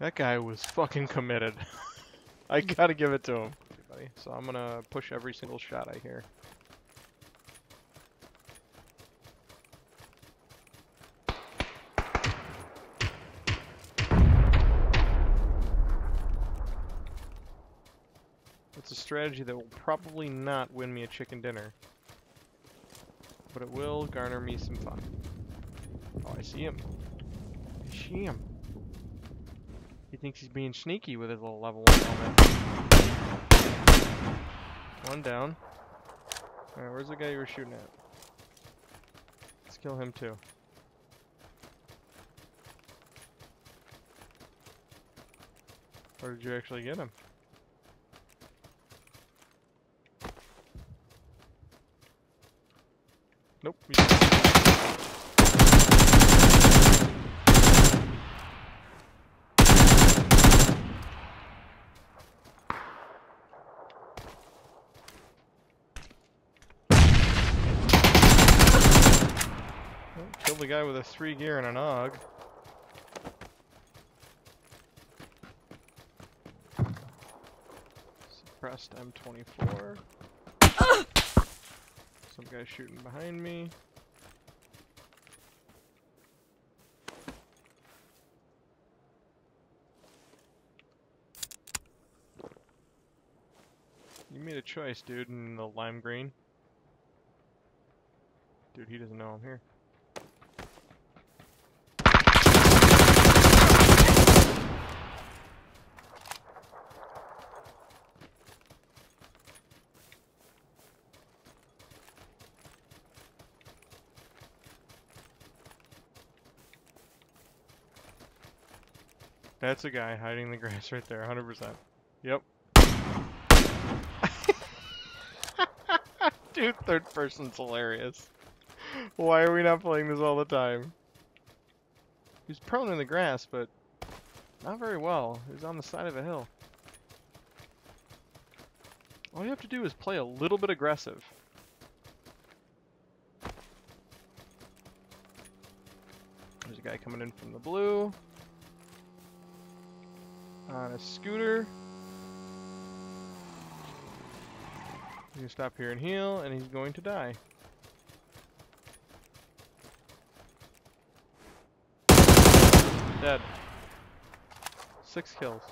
That guy was fucking committed. I gotta give it to him. So I'm gonna push every single shot I hear. It's a strategy that will probably not win me a chicken dinner. But it will garner me some fun. Oh, I see him. I see him. He thinks he's being sneaky with his little level 1 helmet. One down. Alright, where's the guy you were shooting at? Let's kill him too. Where did you actually get him? Nope. you- The guy with a three gear and an AUG. Suppressed M24. Some guy shooting behind me. You made a choice, dude, in the lime green. Dude, he doesn't know I'm here. That's a guy hiding in the grass right there, 100%. Yep. Dude, third person's hilarious. Why are we not playing this all the time? He's prone in the grass, but not very well. He's on the side of a hill. All you have to do is play a little bit aggressive. There's a guy coming in from the blue. On a scooter. He's gonna stop here and heal, and he's going to die. Dead. Six kills.